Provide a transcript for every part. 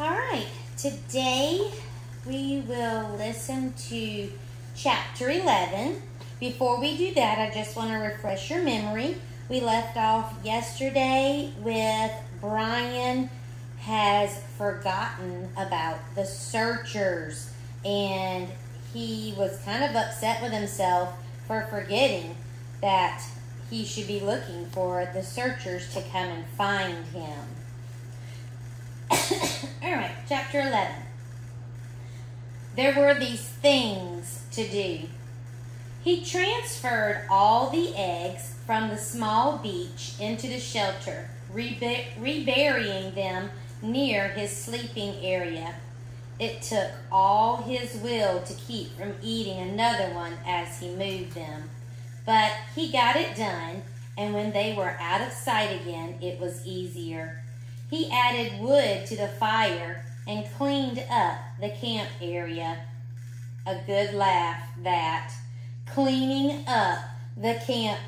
All right, today we will listen to chapter 11. Before we do that, I just want to refresh your memory. We left off yesterday with Brian has forgotten about the searchers and he was kind of upset with himself for forgetting that he should be looking for the searchers to come and find him. All right, chapter 11. There were these things to do. He transferred all the eggs from the small beach into the shelter, reburying them near his sleeping area. It took all his will to keep from eating another one as he moved them. But he got it done, and when they were out of sight again, it was easier. He added wood to the fire and cleaned up the camp area. A good laugh, that. Cleaning up the camp.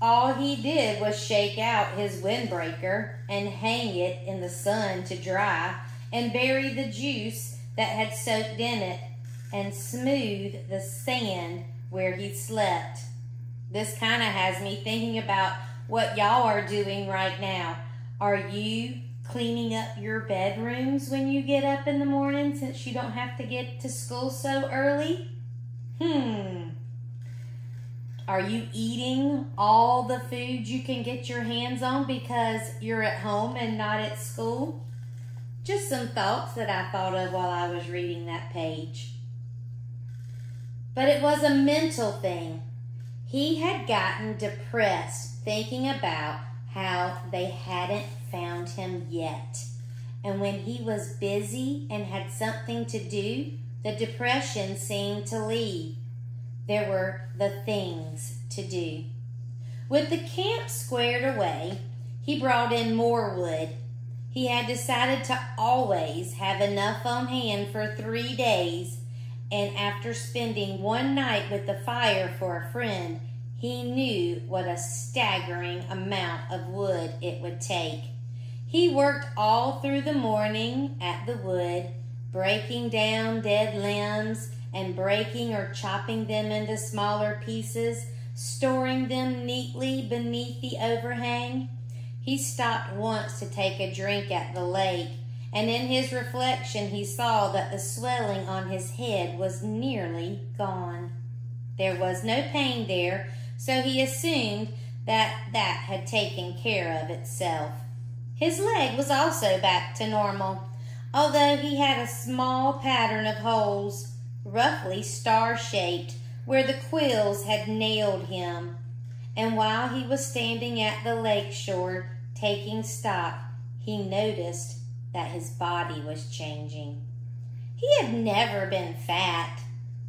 All he did was shake out his windbreaker and hang it in the sun to dry and bury the juice that had soaked in it and smooth the sand where he slept. This kind of has me thinking about what y'all are doing right now. Are you cleaning up your bedrooms when you get up in the morning since you don't have to get to school so early? Hmm. Are you eating all the food you can get your hands on because you're at home and not at school? Just some thoughts that I thought of while I was reading that page. But it was a mental thing. He had gotten depressed thinking about how they hadn't found him yet. And when he was busy and had something to do, the depression seemed to leave. There were the things to do. With the camp squared away, he brought in more wood. He had decided to always have enough on hand for three days, and after spending one night with the fire for a friend, he knew what a staggering amount of wood it would take. He worked all through the morning at the wood, breaking down dead limbs and breaking or chopping them into smaller pieces, storing them neatly beneath the overhang. He stopped once to take a drink at the lake, and in his reflection he saw that the swelling on his head was nearly gone. There was no pain there, so he assumed that that had taken care of itself. His leg was also back to normal, although he had a small pattern of holes, roughly star shaped, where the quills had nailed him. And while he was standing at the lake shore taking stock, he noticed that his body was changing. He had never been fat,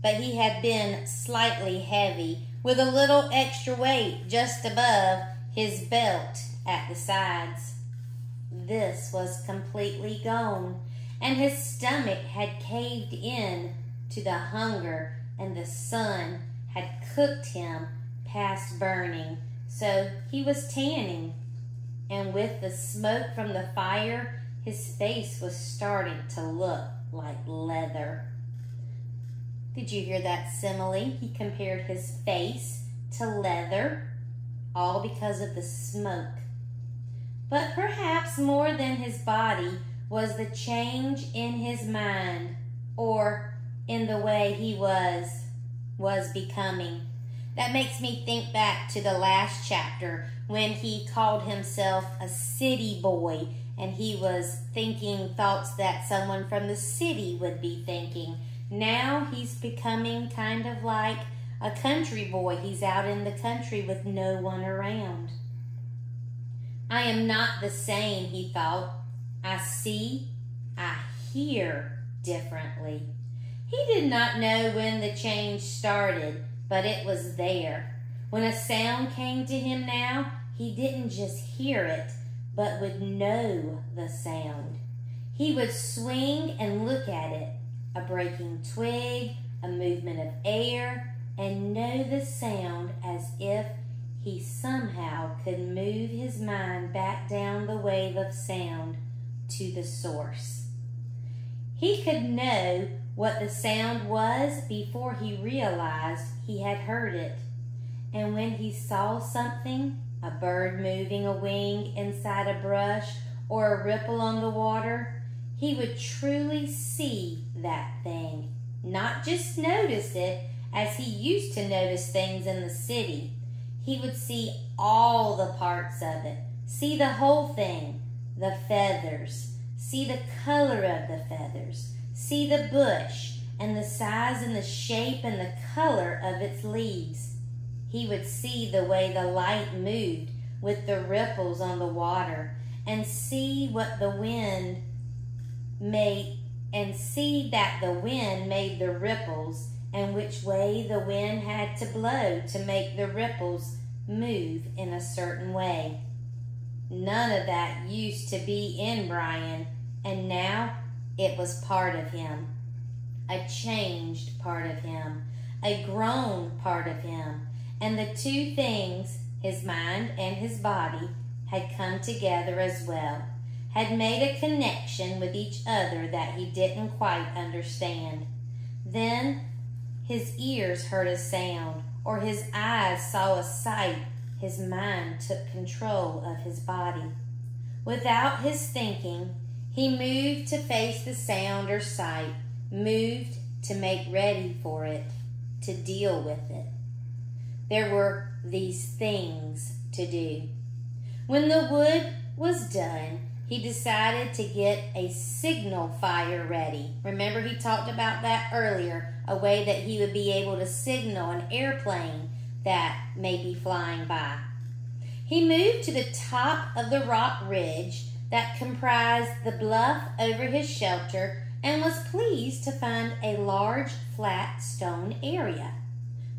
but he had been slightly heavy with a little extra weight just above his belt at the sides. This was completely gone, and his stomach had caved in to the hunger, and the sun had cooked him past burning, so he was tanning. And with the smoke from the fire, his face was starting to look like leather. Did you hear that simile? He compared his face to leather, all because of the smoke. But perhaps more than his body was the change in his mind or in the way he was was becoming. That makes me think back to the last chapter when he called himself a city boy and he was thinking thoughts that someone from the city would be thinking. Now he's becoming kind of like a country boy. He's out in the country with no one around. I am not the same, he thought. I see, I hear differently. He did not know when the change started, but it was there. When a sound came to him now, he didn't just hear it, but would know the sound. He would swing and look at it a breaking twig, a movement of air, and know the sound as if he somehow could move his mind back down the wave of sound to the source. He could know what the sound was before he realized he had heard it. And when he saw something, a bird moving a wing inside a brush or a ripple on the water, he would truly see that thing, not just notice it as he used to notice things in the city. He would see all the parts of it, see the whole thing, the feathers, see the color of the feathers, see the bush and the size and the shape and the color of its leaves. He would see the way the light moved with the ripples on the water and see what the wind made and see that the wind made the ripples and which way the wind had to blow to make the ripples move in a certain way. None of that used to be in Brian, and now it was part of him. A changed part of him, a grown part of him, and the two things, his mind and his body, had come together as well, had made a connection with each other that he didn't quite understand. Then his ears heard a sound, or his eyes saw a sight. His mind took control of his body. Without his thinking, he moved to face the sound or sight, moved to make ready for it, to deal with it. There were these things to do. When the wood was done, he decided to get a signal fire ready. Remember, he talked about that earlier a way that he would be able to signal an airplane that may be flying by. He moved to the top of the rock ridge that comprised the bluff over his shelter and was pleased to find a large flat stone area.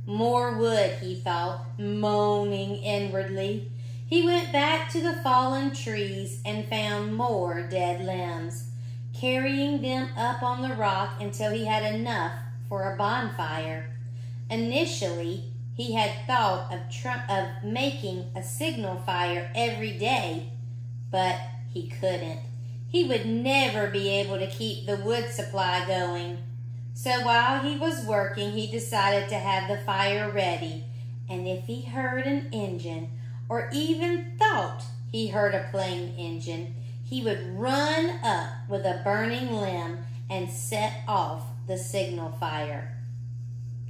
More wood, he thought, moaning inwardly. He went back to the fallen trees and found more dead limbs, carrying them up on the rock until he had enough for a bonfire. Initially, he had thought of, of making a signal fire every day, but he couldn't. He would never be able to keep the wood supply going. So while he was working, he decided to have the fire ready. And if he heard an engine, or even thought he heard a plane engine, he would run up with a burning limb and set off the signal fire.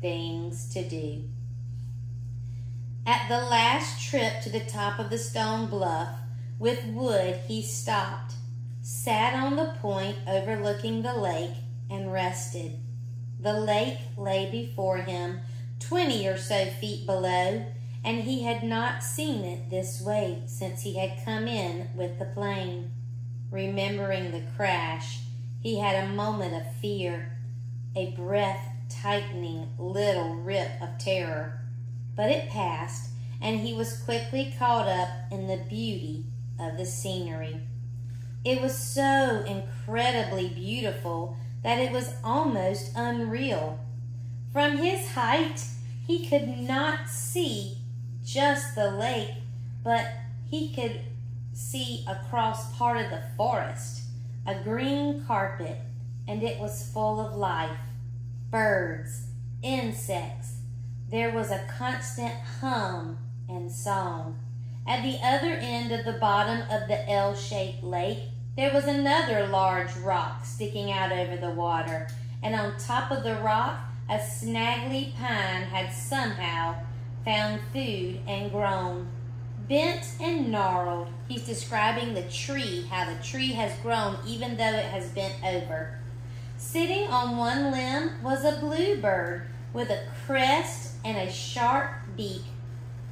Things to do. At the last trip to the top of the stone bluff with wood, he stopped, sat on the point overlooking the lake, and rested. The lake lay before him, twenty or so feet below, and he had not seen it this way since he had come in with the plane. Remembering the crash, he had a moment of fear, a breath tightening little rip of terror. But it passed, and he was quickly caught up in the beauty of the scenery. It was so incredibly beautiful that it was almost unreal. From his height, he could not see just the lake, but he could see across part of the forest, a green carpet, and it was full of life birds, insects. There was a constant hum and song. At the other end of the bottom of the L shaped lake, there was another large rock sticking out over the water, and on top of the rock, a snaggly pine had somehow found food and grown. Bent and gnarled, he's describing the tree, how the tree has grown even though it has bent over. Sitting on one limb was a bluebird with a crest and a sharp beak,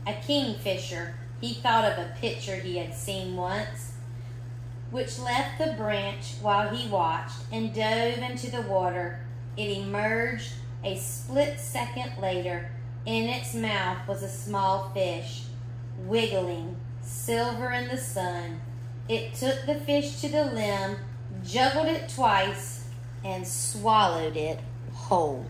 a kingfisher. He thought of a picture he had seen once, which left the branch while he watched and dove into the water. It emerged a split second later in its mouth was a small fish, wiggling, silver in the sun. It took the fish to the limb, juggled it twice, and swallowed it whole.